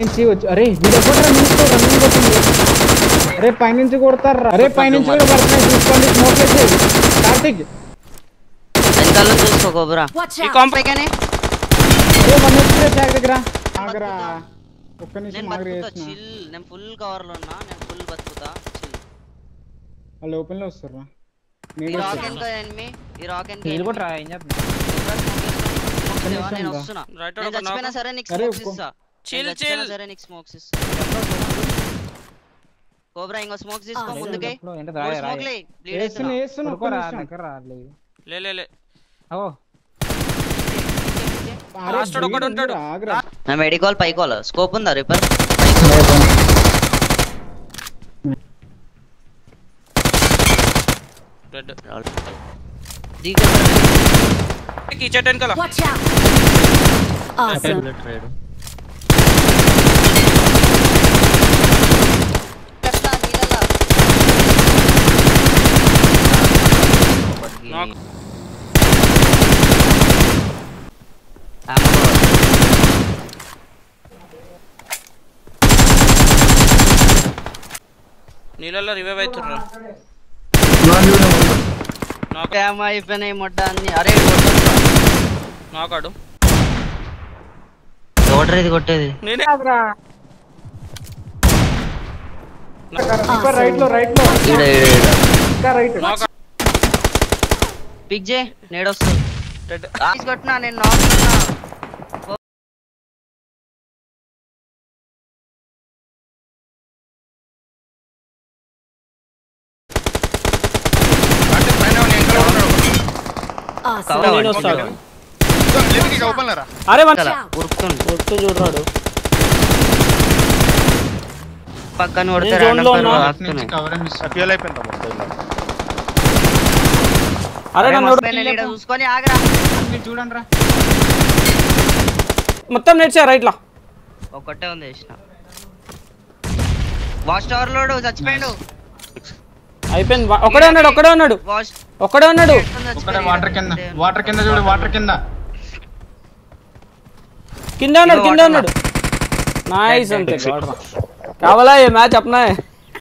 నుంచి వచ్చి అరే వీడు ఒకటి రన్నింగ్ రన్నింగ్ వచ్చింది అరే పైనుంచి కొడతారు అరే పైనుంచి కూడా పడుతున్నాయి చూసుకోండి స్మోక్ వేసి కార్తిక్ వెనకాల చూసుకో కోబ్రా Watch ఈ out. కాంపే కానీ అరే వన్ వచ్చి ట్యాగ్ దగ్గర ఆగరా ఒక్క నిమిషం నేను ఆగరా బతుకుతా చేసిన చిల్ నేను ఫుల్ కవర్ లో ఉన్నా నేను ఫుల్ బతుకుతా చిల్ వాళ్ళు ఓపెన్ లో వస్తారు ఈ నేను రాక్ ఎంత ఎనిమి ఈ రాక్ ఎంత హీల్ కూడా రా ఏం చెప్తున్నా నేను వస్తున్నా Right నేను ఒక చచ్చిపోయినా సరే నీకు అరే, స్మోక్స్ ఒక్క- ఇస్తా Chill, నేను చచ్చిపోయినా chill. సరే నీకు స్మోక్స్ ఇస్తా కోబ్రా ఇంకో స్మోక్స్ తీసుకో Ah, ముందుకి ఎప్పుడు ఏంటో మూడు రాయ స్మోక్ రాయ లే బ్లీడ్ వేస్తున్నా వేస్తున్నా ఒక్క కొడుకోరా నిమిషం. దగ్గర రాలేదు లే లే లే ఓ అరే, Last వాడు ఒకడు వీడు ఉంటాడు. ఆగరా నా మెడికల్ పైకోల స్కోప్ ఉందా రిపర్ రెడ్ దిగు ఈ చెట్టు వెనకాల Watch out. Ammo. నీళ్ళల్లో రివైవ్ అవుతుర్రా. నాకు. ఏమో అయిపోయినాయి మొట్ట అన్ని. అరే. నాకాడు. ఎవడ్రా ఇది కొట్టేది? నేనే. రైట్లో రైట్లో. రైట్ నాకు పిక్ జే నేడొస్తుంది రెడ్ ఆఫీస్ కొట్టినా నేను. నేను వస్తాడు. అరే చూడరాడు. పక్కన కొడితే అరే నన్ను చూసుకొని ఆగరా. చూడండి రా మొత్తం నేర్చా రైట్ లా ఒక్కటే ఉంది వాచ్ టవర్ లోడు చచ్చిపోయాడు. అయిపోయింది. ఒకడే ఉన్నాడు ఒకడే ఉన్నాడు. ఒకడే ఉన్నాడు. ఒకటే వాటర్ కింద వాటర్ కింద చూడు వాటర్ కింద. కింద ఉన్నాడు కింద ఉన్నాడు. నైస్ అంతే కావాలా ఏ మ్యాచ్ అప్నా